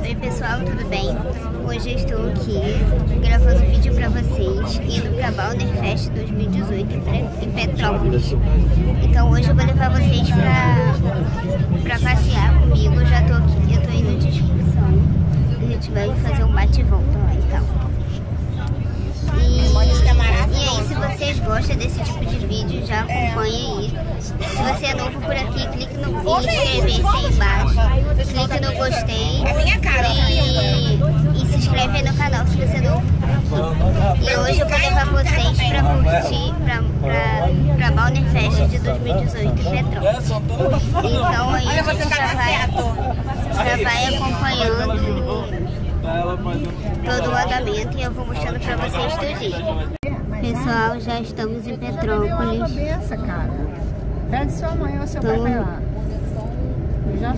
Oi pessoal, tudo bem? Hoje eu estou aqui gravando vídeo pra vocês, indo pra Balder Fest 2018 em Petrópolis. Então hoje eu vou levar vocês pra passear comigo. Eu já tô aqui, eu tô indo de excursão. A gente vai fazer um bate-volta lá gostei. E, e se inscreve aí no canal se você é aqui. E hoje eu vou levar vocês pra curtir pra, pra, pra Balner Fest de 2018 em Petrópolis. Então aí a gente já vai, já vai acompanhando todo o andamento e eu vou mostrando pra vocês tudinho. Pessoal, já estamos em Petrópolis. cabeça, cara. Pede sua mãe ou seu pai Então- lá.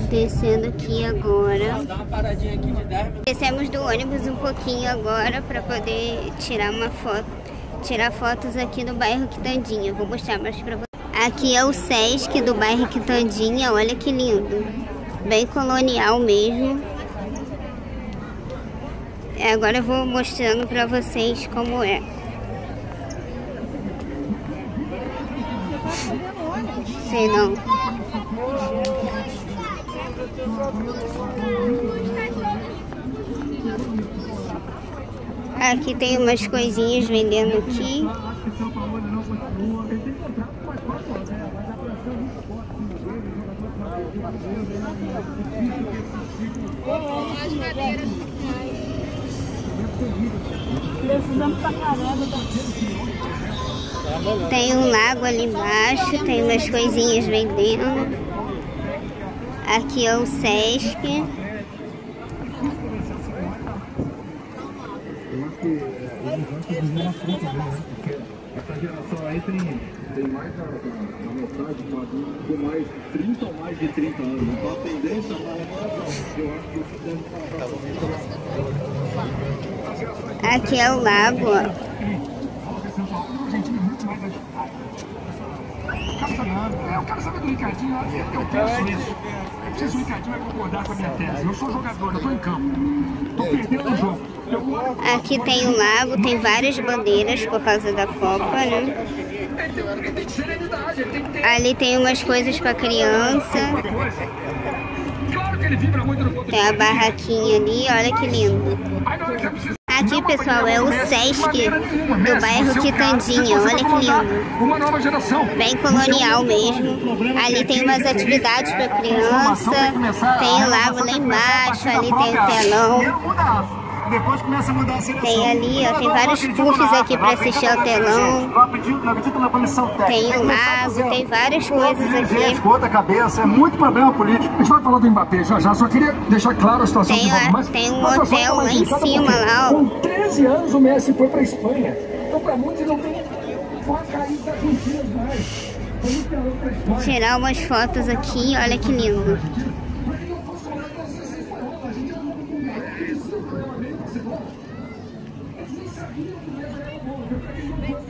Descendo aqui agora. Dá uma paradinha aqui de 10 minutos. Descemos do ônibus um pouquinho agora para poder tirar uma foto, tirar fotos aqui no bairro Quitandinha. Vou mostrar mais para vocês. Aqui é o Sesc do bairro Quitandinha. Olha que lindo, bem colonial mesmo. Agora eu vou mostrando para vocês como é. Sei não. Aqui tem umas coisinhas vendendo aqui. Tem um lago ali embaixo, tem umas coisinhas vendendo. Aqui é o Sesc. Essa geração aí tem, tem mais da, metade com mais 30 ou mais de 30 anos. Então a tendência isso deve estar Aqui é o lago, ó. Eu quero saber do Ricardinho, eu penso isso. Preciso que o Ricardinho vai concordar com a minha tese. Eu sou jogador, eu tô em campo. Tô perdendo o jogo. Aqui tem um lago, tem várias bandeiras por causa da Copa, né? Ali tem umas coisas para criança. Tem a barraquinha ali, olha que lindo. Aqui, pessoal, é o Sesc do bairro é Quitandinha. Olha que lindo. Bem colonial mesmo. Ali tem umas atividades para criança. Tem o lago lá embaixo, ali tem o telão. Depois começa a mudar a seleção. Tem ali, ó, tem vários puffs aqui para assistir ao telão. Tem o lago, tem várias Com coisas aqui. Com outra cabeça, é muito problema político. A gente vai falar do Mbappé já já, só queria deixar claro a situação Tem mas tem um hotel tá lá em cima, lá, ó. Com 13 anos o Messi foi pra Espanha. Então pra muitos não tem uma mais. Espanha. Tirar umas fotos aqui, olha que lindo.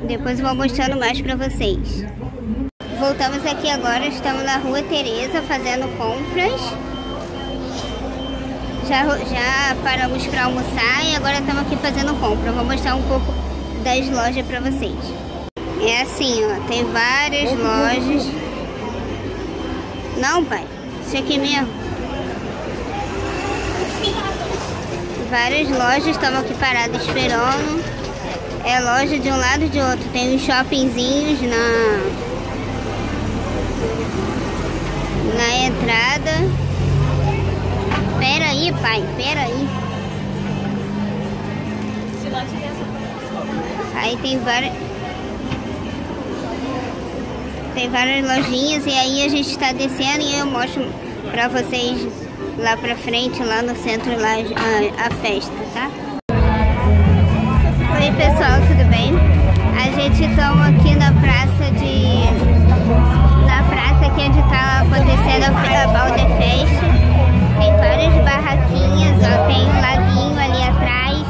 Depois vou mostrando mais pra vocês. Voltamos aqui agora, estamos na rua Tereza fazendo compras. Já, já paramos para almoçar e agora estamos aqui fazendo compra. Vou mostrar um pouco das lojas pra vocês. É assim, ó, tem várias lojas. Não, pai, isso aqui mesmo. Várias lojas estamos aqui paradas esperando. É loja de um lado e de outro. Tem uns shoppingzinhos na na entrada. Pera aí, pai, pera aí. Aí tem várias tem várias lojinhas e aí a gente está descendo e eu mostro pra vocês lá pra frente, lá no centro, lá a, a festa, tá? Oi pessoal, tudo bem? A gente está aqui na praça de. Na praça aqui onde está acontecendo a Balder Fest. Tem várias barraquinhas, ó, tem um laguinho ali atrás.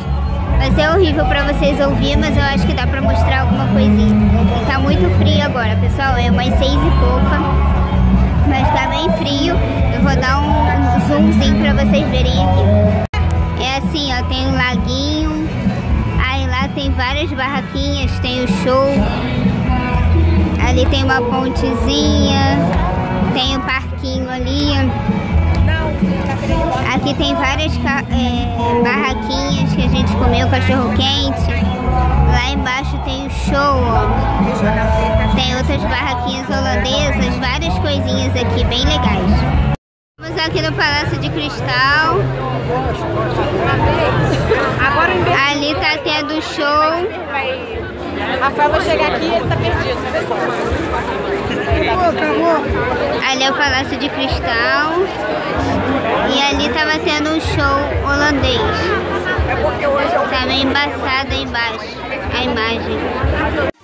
Vai ser horrível para vocês ouvir, mas eu acho que dá para mostrar alguma coisinha. E tá tá muito frio agora, pessoal. É umas seis e pouca. Frio. Eu vou dar um, um zoomzinho pra vocês verem aqui. É assim, ó. Tem um laguinho. Aí lá tem várias barraquinhas. Tem o show. Ali tem uma pontezinha. Tem o parquinho ali. Aqui tem várias é, barraquinhas que a gente comeu cachorro quente. Lá embaixo tem o show, ó. Tem outras barraquinhas holandesas, várias coisinhas aqui bem legais. Estamos aqui no Palácio de Cristal. Ali tá tendo show. Rafael vai chegar aqui e ele tá perdido. Ali é o Palácio de Cristal. E ali tava tendo um show holandês. Tá meio embaixo a imagem.